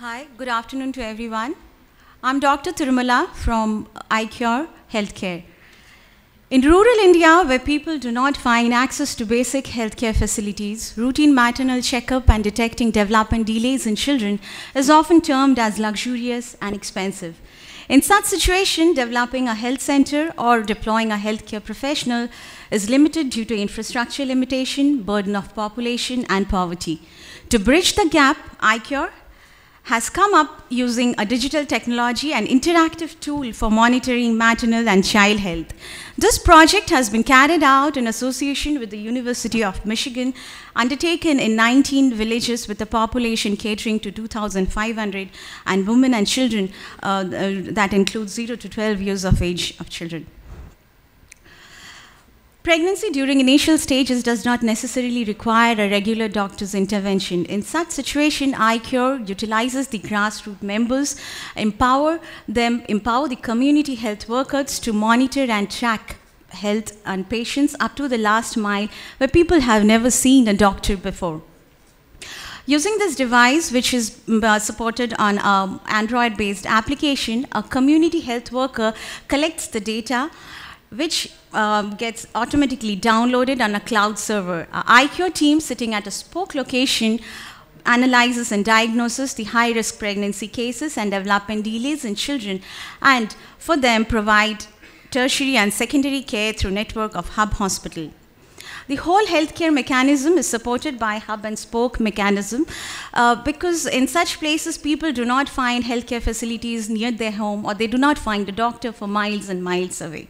Hi, good afternoon to everyone. I'm Dr. Tirumala from iCure Healthcare. In rural India, where people do not find access to basic healthcare facilities, routine maternal checkup and detecting development delays in children is often termed as luxurious and expensive. In such situation, developing a health center or deploying a healthcare professional is limited due to infrastructure limitation, burden of population, and poverty. To bridge the gap, iCure has come up using a digital technology and interactive tool for monitoring maternal and child health. This project has been carried out in association with the University of Michigan, undertaken in 19 villages with a population catering to 2,500 and women and children uh, uh, that includes 0 to 12 years of age of children. Pregnancy during initial stages does not necessarily require a regular doctor's intervention. In such situation, iCure utilizes the grassroots members, empower them, empower the community health workers to monitor and track health and patients up to the last mile where people have never seen a doctor before. Using this device, which is uh, supported on an Android-based application, a community health worker collects the data which um, gets automatically downloaded on a cloud server. Our iCure team sitting at a spoke location analyzes and diagnoses the high-risk pregnancy cases and development delays in children and for them provide tertiary and secondary care through network of hub hospital. The whole healthcare mechanism is supported by hub and spoke mechanism uh, because in such places people do not find healthcare facilities near their home or they do not find a doctor for miles and miles away.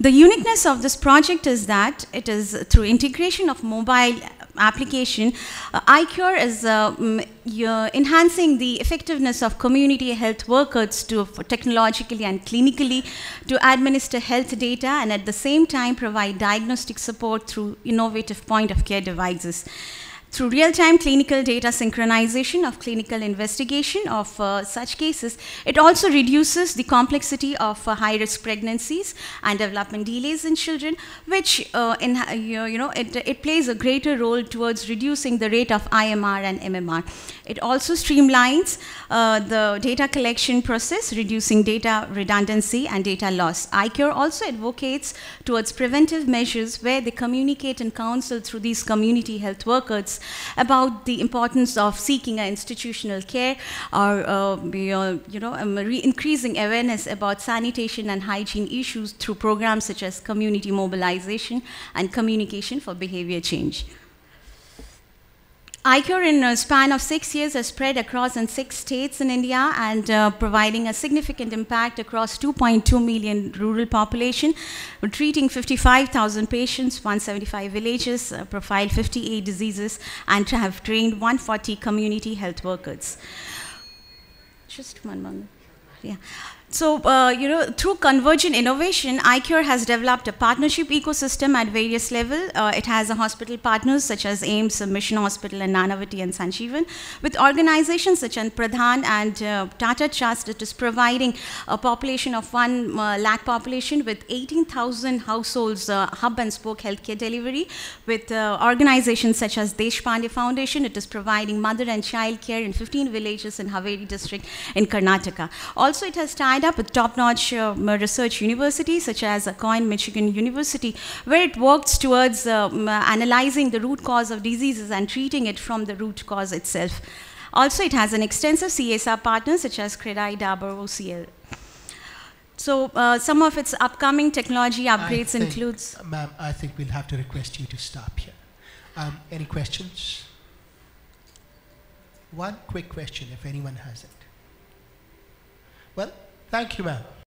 The uniqueness of this project is that it is through integration of mobile application, uh, iCure is uh, enhancing the effectiveness of community health workers to technologically and clinically to administer health data and at the same time provide diagnostic support through innovative point of care devices through real-time clinical data synchronization of clinical investigation of uh, such cases, it also reduces the complexity of uh, high-risk pregnancies and development delays in children, which uh, in, you know, it, it plays a greater role towards reducing the rate of IMR and MMR. It also streamlines uh, the data collection process, reducing data redundancy and data loss. iCure also advocates towards preventive measures where they communicate and counsel through these community health workers about the importance of seeking institutional care or uh, you know um, increasing awareness about sanitation and hygiene issues through programs such as community mobilization and communication for behavior change iCure in a span of six years has spread across in six states in India and uh, providing a significant impact across 2.2 million rural population, We're treating 55,000 patients, 175 villages, uh, profiled 58 diseases, and have trained 140 community health workers. Just one moment. Yeah. So, uh, you know, through convergent innovation, iCure has developed a partnership ecosystem at various levels. Uh, it has a hospital partners such as AIIMS, Mission Hospital, and Nanavati and Sanjeevan, with organizations such as Pradhan and uh, Tata Trust. It is providing a population of one uh, lakh population with 18,000 households, uh, hub and spoke healthcare delivery, with uh, organizations such as Deshpande Foundation. It is providing mother and child care in 15 villages in Haveri district in Karnataka. Also, it has tied up with top-notch uh, research universities such as a Coin Michigan University, where it works towards um, analyzing the root cause of diseases and treating it from the root cause itself. Also, it has an extensive CSR partner such as CREDAI, Dabur, OCL. So uh, some of its upcoming technology upgrades think, includes... Ma'am, I think we'll have to request you to stop here. Um, any questions? One quick question, if anyone has it. Well, Thank you, ma'am.